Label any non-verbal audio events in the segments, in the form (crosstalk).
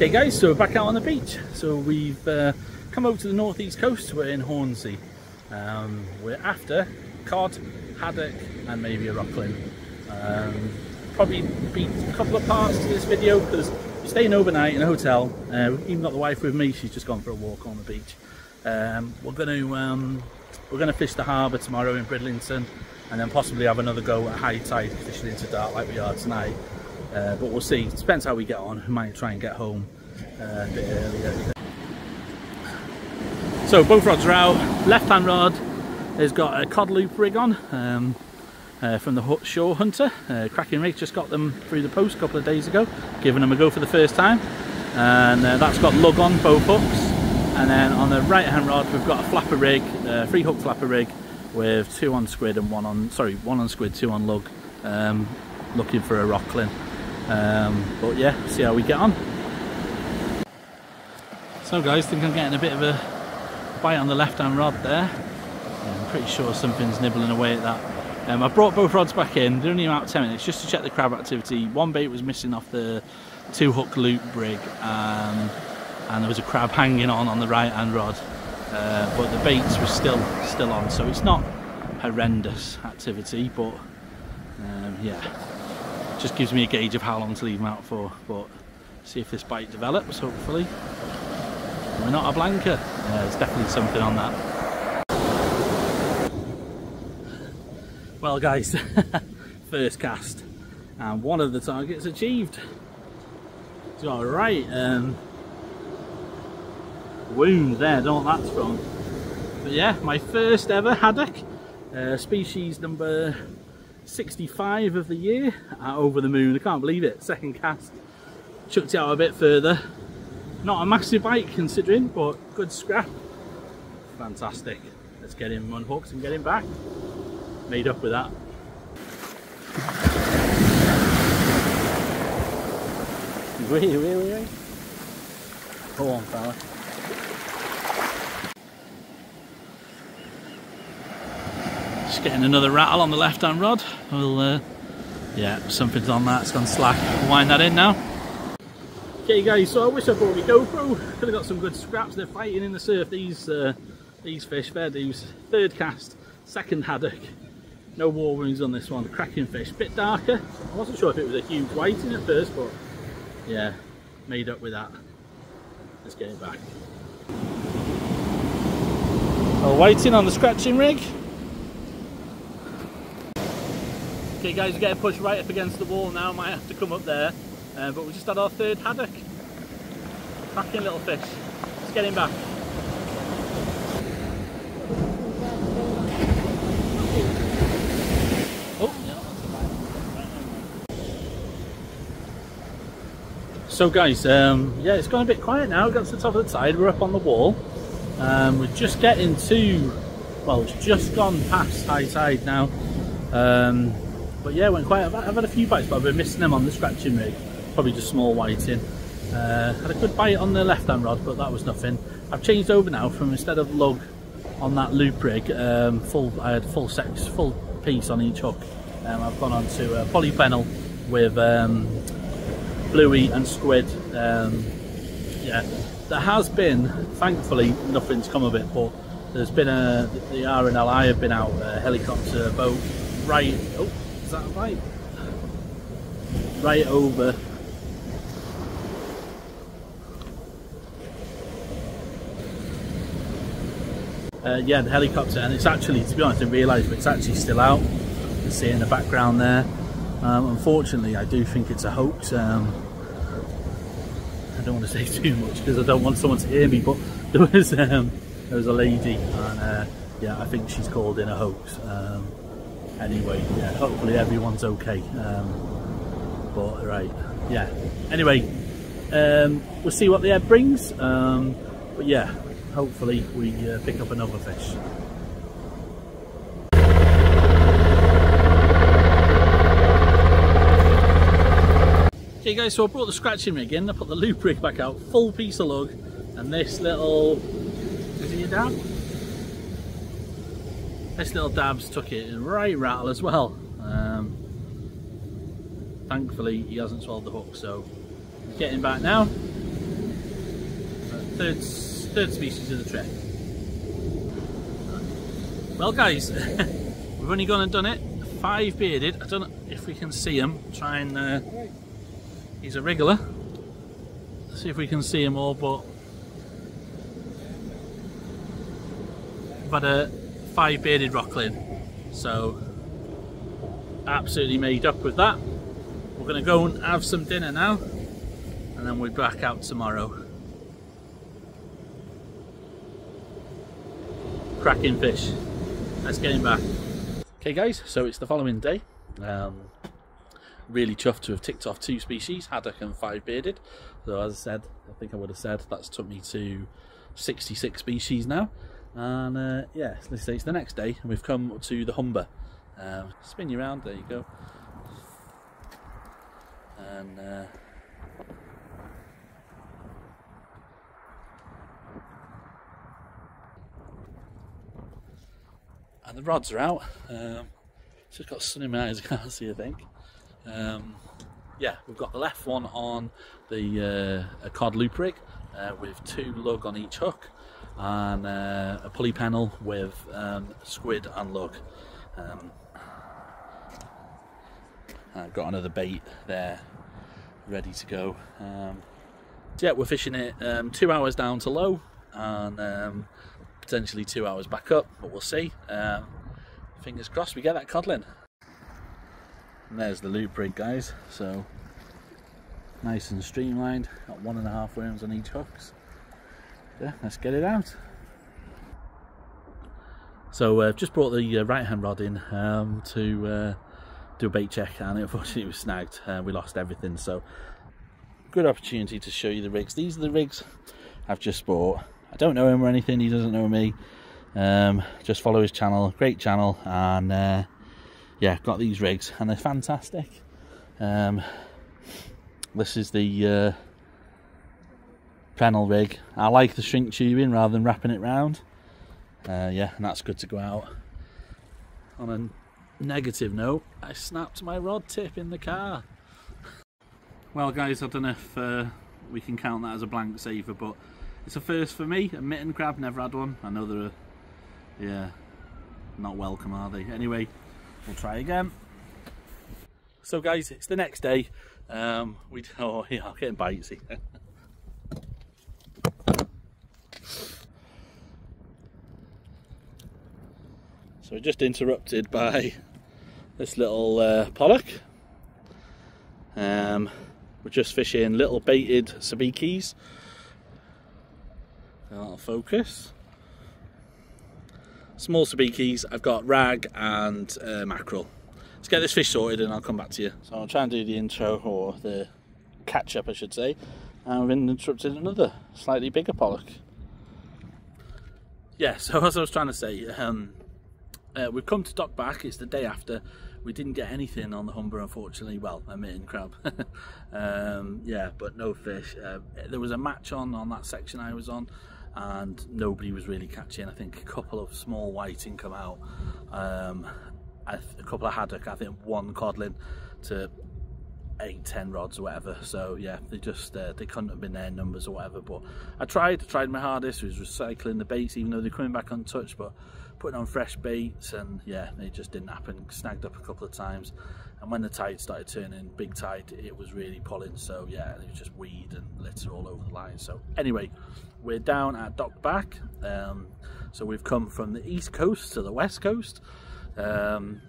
Okay guys, so we're back out on the beach. So we've uh, come over to the northeast coast, we're in Hornsea. Um, we're after cod, haddock and maybe a rockling. Um, probably be a couple of parts to this video because we're staying overnight in a hotel. Uh, even got the wife with me, she's just gone for a walk on the beach. Um, we're going to um, we're going to fish the harbour tomorrow in Bridlington and then possibly have another go at high tide fishing into dark like we are tonight. Uh, but we'll see. It depends how we get on. We might try and get home uh, a bit earlier. So both rods are out. Left hand rod has got a cod loop rig on um, uh, from the Shore Hunter. Uh, cracking rig, just got them through the post a couple of days ago. Giving them a go for the first time. And uh, that's got lug on both hooks. And then on the right hand rod we've got a flapper rig, uh, free hook flapper rig with two on squid and one on, sorry, one on squid, two on lug. Um, looking for a rockling. Um, but yeah, see how we get on. So guys, think I'm getting a bit of a bite on the left hand rod there. I'm pretty sure something's nibbling away at that. Um, I brought both rods back in, they're only about 10 minutes, just to check the crab activity. One bait was missing off the two hook loop rig and, and there was a crab hanging on on the right hand rod. Uh, but the baits were still still on, so it's not horrendous activity, but um, yeah, just gives me a gauge of how long to leave them out for. But see if this bite develops, hopefully. We're not a blanker. Yeah, there's definitely something on that. Well guys, (laughs) first cast. And one of the targets achieved. It's alright. Um, wound there, don't know what that's from. But yeah, my first ever haddock. Uh, species number 65 of the year uh, over the moon. I can't believe it. Second cast. Chucked it out a bit further. Not a massive bite considering, but good scrap. Fantastic. Let's get him unhooked and get him back. Made up with that. Really, really, really? Go on, fella. Getting another rattle on the left hand rod. We'll, uh, yeah, something's on that, it's gone slack. Wind that in now. Okay guys, so I wish I brought my GoPro. (laughs) Could have got some good scraps. They're fighting in the surf, these uh, these fish, fair dues. Third cast, second haddock. No war wounds on this one, cracking fish. Bit darker. I wasn't sure if it was a huge whiting at first, but yeah, made up with that. Let's get it back. A whiting on the scratching rig. Okay guys, we're getting pushed right up against the wall now, might have to come up there. Uh, but we just had our third haddock. Cracking little fish. Let's get him back. Oh, So guys, um, yeah, it's gone a bit quiet now. we got to the top of the tide. We're up on the wall. Um, we're just getting to, well, it's just gone past high tide now. Um, but yeah, went quiet. I've, I've, had a few bites, but I've been missing them on the scratching rig. Probably just small whiting. Uh, had a good bite on the left hand rod, but that was nothing. I've changed over now from instead of lug on that loop rig, um, full I had full sex, full piece on each hook. Um, I've gone on to a pulley pennel with um, bluey and squid. Um, yeah, there has been, thankfully, nothing's come of it, but there's been a the RNLI have been out, a helicopter boat right. Oh, is that bite? Right over uh, yeah, the helicopter, and it's actually, to be honest, I didn't realise, but it's actually still out. You can see it in the background there. Um, unfortunately, I do think it's a hoax. Um, I don't want to (laughs) say too much because I don't want someone to hear me, but there was um, there was a lady, and uh, yeah, I think she's called in a hoax. Um, anyway, yeah, hopefully everyone's okay. Um, but right, yeah. Anyway, um, we'll see what the ebb brings. but yeah, hopefully we uh, pick up another fish. Okay guys, so I brought the scratching rig in, I put the loop rig back out, full piece of lug, and this little, is it a dab? This little dab's took it right rattle as well. Um, thankfully he hasn't swallowed the hook, so getting back now. third, third species of the trip. Well guys, (laughs) we've only gone and done it. Five bearded. I don't know if we can see him. Try and... Uh, he's a wriggler. See if we can see him all, but... We've had a five bearded rockling. So, absolutely made up with that. We're to go and have some dinner now. And then we'll be back out tomorrow. Cracking fish. Let's get him back. Okay guys, so it's the following day. Um, really chuffed to have ticked off two species, haddock and five bearded. So as I said, I think I would have said that's took me to 66 species now. And uh, yeah, let's say it's the next day and we've come to the Humber. Um, spin you around, there you go. And uh, and the rods are out. Um, just got sun in my eyes, (laughs) I can't see a thing. Um, yeah, we've got the left one on the uh, a cod loop rig uh, with two lug on each hook and uh, a pulley pennel with um, squid and lug. Um, I've got another bait there ready to go. Um, yeah, we're fishing it um, two hours down to low and um, potentially two hours back up, but we'll see. Um, fingers crossed we get that codlin. And there's the loop rig, guys. So nice and streamlined. Got one and a half worms on each hooks. Yeah, let's get it out. So I've uh, just brought the uh, right hand rod in um, to uh, do a bait check and (laughs) unfortunately it was snagged. Uh, we lost everything so good opportunity to show you the rigs. These are the rigs I've just bought. I don't know him or anything, he doesn't know me. Um, just follow his channel, great channel, and uh, yeah, got these rigs and they're fantastic. Um, this is the Pennel rig. I like the shrink tubing rather than wrapping it round. Uh, yeah, and that's good to go out. On a negative note, I snapped my rod tip in the car. Well guys, I don't know if uh, we can count that as a blank saver, but it's a first for me, a mitten crab, never had one. I know they're, yeah, not welcome are they? Anyway, we'll try again. So guys, it's the next day. Um, we (laughs) oh yeah, I'm getting bitesy. So we're just interrupted by (laughs) this little uh, pollock. Um, we're just fishing little baited sabikis. That'll focus. Small sabikis, I've got rag and uh, mackerel. Let's get this fish sorted and I'll come back to you. So I'll try and do the intro or the catch up I should say. And we've interrupted another slightly bigger pollock. Yeah, so (laughs) as I was trying to say, um, uh, we've come to dock back, it's the day after. We didn't get anything on the Humber unfortunately, well, a mitten crab. (laughs) um, yeah, but no fish. Uh, there was a match on on that section I was on and nobody was really catching. I think a couple of small whiting come out, um, a couple of haddock, I think one codlin to eight, ten rods or whatever. So yeah, they just uh, they couldn't have been their numbers or whatever. But I tried, I tried my hardest. Was recycling the baits, even though they're coming back untouched. But putting on fresh baits, and yeah, it just didn't happen. Snagged up a couple of times, and when the tide started turning, big tide, it was really pulling. So yeah, it was just weed and litter all over the line. So anyway, we're down at Dock Back. Um, so we've come from the east coast to the west coast. Um,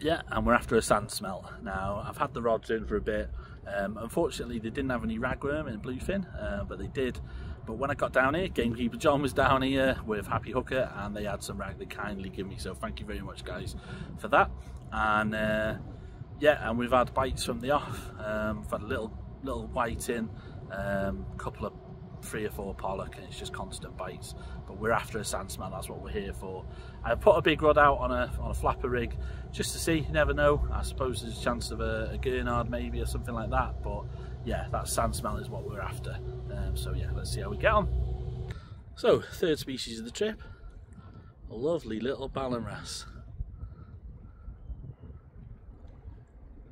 yeah, and we're after a sand smelt. Now, I've had the rods in for a bit. Um, unfortunately, they didn't have any ragworm in bluefin, uh, but they did. But when I got down here, Gamekeeper John was down here with Happy Hooker, and they had some rag they kindly give me. So thank you very much, guys, for that. And uh, yeah, and we've had bites from the off. Um, we've had a little little white in, a um, couple of three or four pollock and it's just constant bites but we're after a sand smelt that's what we're here for I put a big rod out on a on a flapper rig just to see you never know I suppose there's a chance of a, a gurnard maybe or something like that but yeah that sand smell is what we're after. Um, so yeah let's see how we get on. So third species of the trip. A lovely little ballan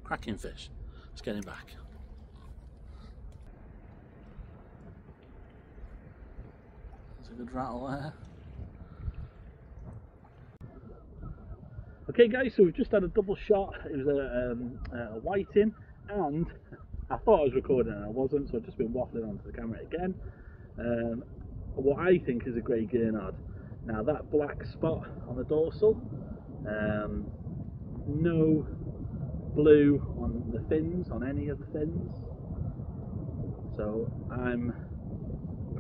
cracking fish. Let's get him back. There's a good rattle there. Okay guys, so we've just had a double shot. It was a, um, a whiting and I thought I was recording and I wasn't, so I've just been waffling onto the camera again. Um, what I think is a grey Gurnard. Now that black spot on the dorsal, um, no blue on the fins, on any of the fins. So I'm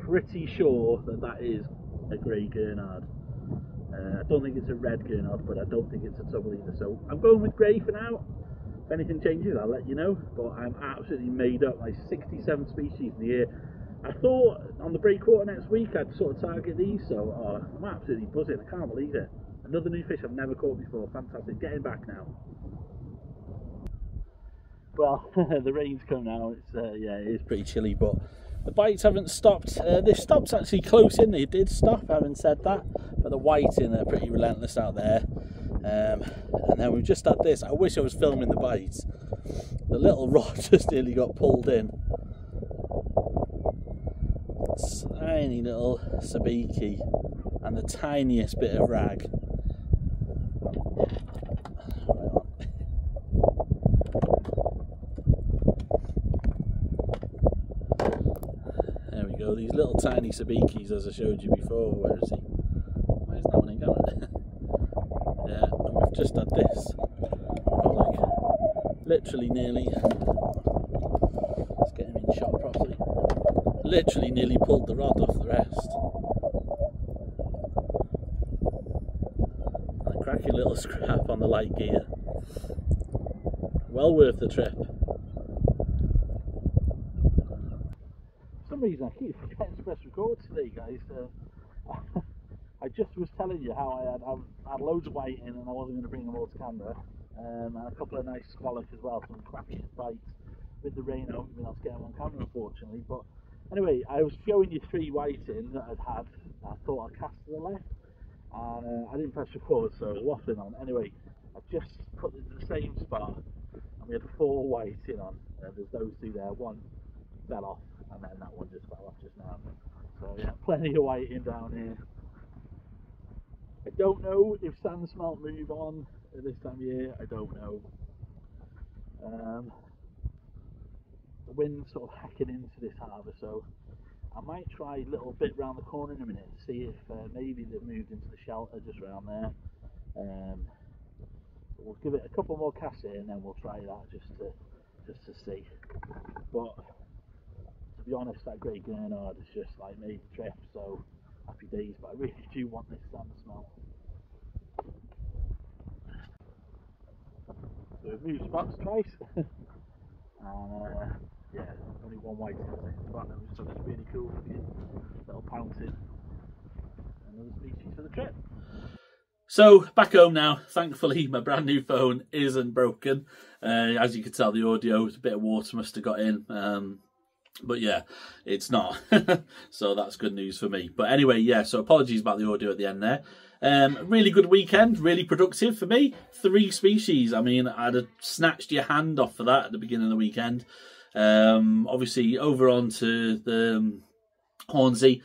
pretty sure that that is a grey Gurnard. Uh, I don't think it's a red Gurnard, but I don't think it's a double either. So I'm going with grey for now. If anything changes, I'll let you know. But I'm absolutely made up. Like 67 species in the year. I thought on the breakwater next week I'd sort of target these, so oh, I'm absolutely buzzing. I can't believe it. Another new fish I've never caught before. Fantastic. Getting back now. Well, (laughs) the rain's come now. It's uh, yeah, it is pretty chilly, but the bites haven't stopped. Uh, they've stopped actually close in. They did stop, having said that, but the whiting are pretty relentless out there. Um, and then we've just had this. I wish I was filming the bites. The little (laughs) rod just nearly got pulled in. Tiny little sabiki and the tiniest bit of rag. There we go, these little tiny sabikis as I showed you before. Where is he? Where's that one going? (laughs) yeah, and we've just had this. Like, literally nearly. Let's get him in shot properly. Literally nearly pulled the rod off the rest. A cracking little (laughs) scrap on the light gear. Well worth the trip. For some reason I keep forgetting to press record today guys. Uh, (laughs) I just was telling you how I had, I had loads of whiting and I wasn't going to bring them all to camera. Um, and a couple of nice squalloch as well, some cracking bites with the rain I mean, I'll get them on camera unfortunately. But anyway, I was showing you three whiting that I'd had. I thought I'd cast to the left and uh, I didn't press record so I was waffling on. Anyway, I just put it in the same spot and we had four whiting on. Uh, there's those two there, one fell off and then that one just fell off just now. So yeah, plenty of whiting down here. I don't know if sand smelt move on at this time of year. I don't know. Um, the wind's sort of hacking into this harbour, so I might try a little bit round the corner in a minute, to see if uh, maybe they've moved into the shelter just around there. Um, we'll give it a couple more casts here, and then we'll try that just to just to see. But to be honest, that Great Gurnard has just like made the trip, so happy days. But I really do want this sand smell. So spots twice. (laughs) and uh, yeah, only one spot that was something really cool looking. Little. Another species for the trip. So back home now. Thankfully, my brand new phone isn't broken. Uh, as you can tell, the audio, a bit of water must have got in. Um, but yeah, it's not. (laughs) so that's good news for me. But anyway, yeah, so apologies about the audio at the end there. Um, really good weekend, really productive for me. Three species. I mean, I'd have snatched your hand off for that at the beginning of the weekend. Um, obviously, over onto the um, Hornsea,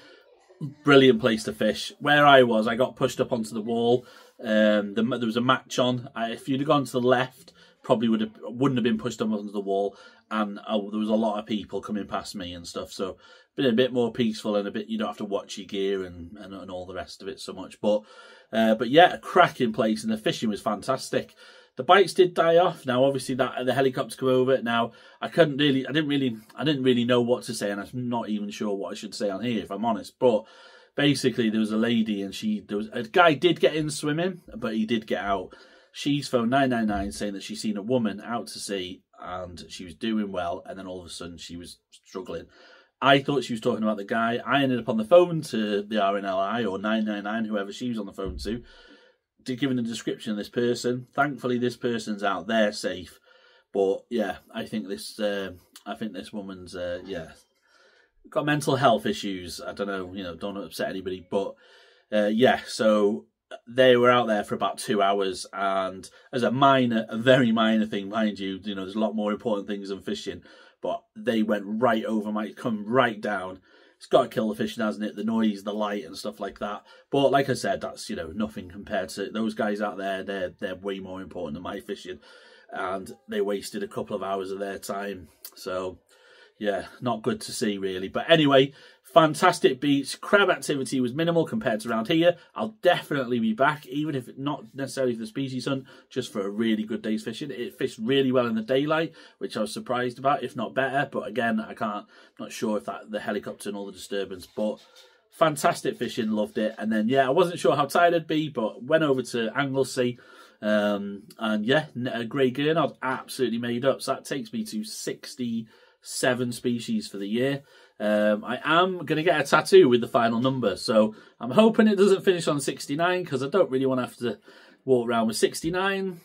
brilliant place to fish. Where I was, I got pushed up onto the wall. Um, the, there was a match on. I, if you'd have gone to the left, probably would have wouldn't have been pushed up onto the wall. And uh, there was a lot of people coming past me and stuff. So been a bit more peaceful and a bit you don't have to watch your gear and, and, and all the rest of it so much. But uh, but yeah, a cracking place and the fishing was fantastic. The bites did die off. Now, obviously, that the helicopter come over. Now, I couldn't really, I didn't really, I didn't really know what to say, and I'm not even sure what I should say on here, if I'm honest. But basically, there was a lady, and she, there was a guy did get in swimming, but he did get out. She's phoned 999 saying that she's seen a woman out to sea and she was doing well, and then all of a sudden she was struggling. I thought she was talking about the guy. I ended up on the phone to the RNLI or 999, whoever she was on the phone to, to giving a description of this person. Thankfully, this person's out there safe. But yeah, I think this, uh, I think this woman's, uh, yeah, got mental health issues. I don't know, you know, don't upset anybody, but uh, yeah. So they were out there for about two hours, and as a minor, a very minor thing, mind you, you know, there's a lot more important things than fishing but they went right over my, come right down, it's got to kill the fishing, hasn't it? The noise, the light, and stuff like that. But like I said, that's you know nothing compared to those guys out there. They're they're way more important than my fishing, and they wasted a couple of hours of their time. So yeah, not good to see really. But anyway, fantastic beach. Crab activity was minimal compared to around here. I'll definitely be back, even if not necessarily for the species hunt, just for a really good day's fishing. It fished really well in the daylight, which I was surprised about, if not better. But again, I can't, not sure if that the helicopter and all the disturbance, but fantastic fishing, loved it. And then yeah, I wasn't sure how tired I'd be, but went over to Anglesey. Um, and yeah, a grey gurnard absolutely made up. So that takes me to 67 species for the year. Um, I am going to get a tattoo with the final number, so I'm hoping it doesn't finish on 69 because I don't really want to have to walk around with 69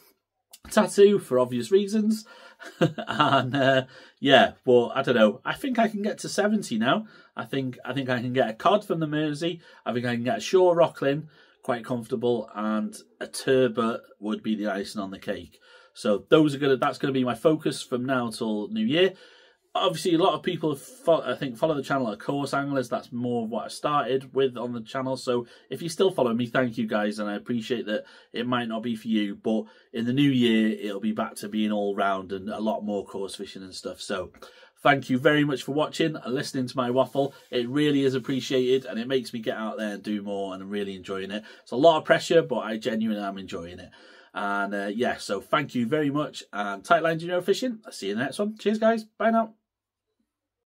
tattoo for obvious reasons. (laughs) and uh, yeah, well, I don't know. I think I can get to 70 now. I think I think I can get a cod from the Mersey. I think I can get a shore Rockling, quite comfortable, and a turbot would be the icing on the cake. So those are gonna. That's gonna be my focus from now till New Year obviously a lot of people I think follow the channel at coarse anglers. That's more of what I started with on the channel. So if you still follow me, thank you guys, and I appreciate that. It might not be for you, but in the new year it'll be back to being all round and a lot more coarse fishing and stuff. So. Thank you very much for watching and listening to my waffle. It really is appreciated and it makes me get out there and do more and I'm really enjoying it. It's a lot of pressure, but I genuinely am enjoying it. And uh, yeah, so thank you very much and tight lines, you know, fishing. I'll see you in the next one. Cheers, guys. Bye now.